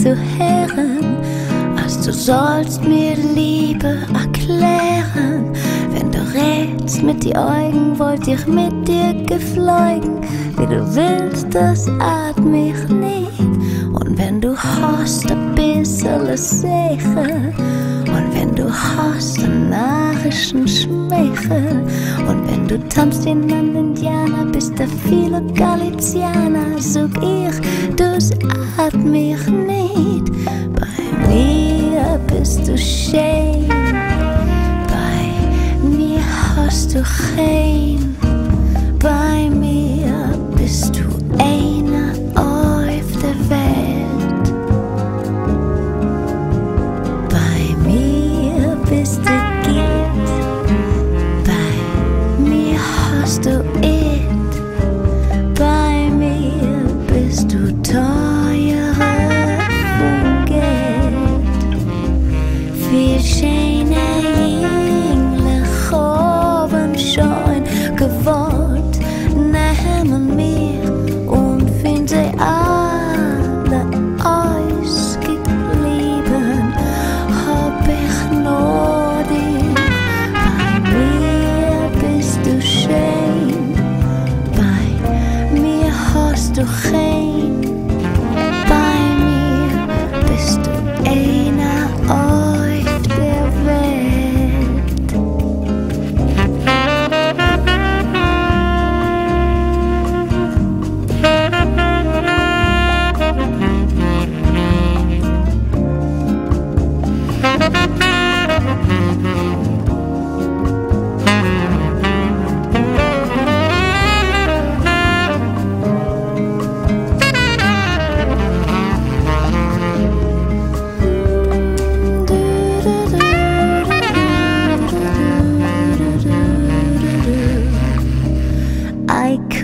ich zu hören. Was du sollst mir Liebe erklären. Wenn du redst mit die Augen, wollt ich mit dir geflogen. Wie du willst, das at mich nicht. Und wenn du hast, ein bisschen sicher. Und wenn du hast, ein narischen Schmeichel. Und wenn du tanzt wie ein Indianer, bist der viele Galizianer. Sag ich, du's at mich nicht. Bei mir bist du schön. Bei mir hast du kein.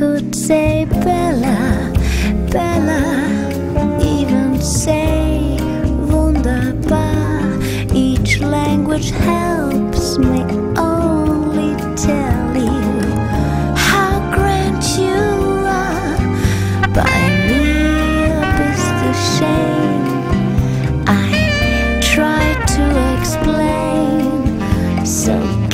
could say Bella, Bella, even say wunderbar. Each language helps me only tell you how grand you are. By me, up is the shame. I try to explain so.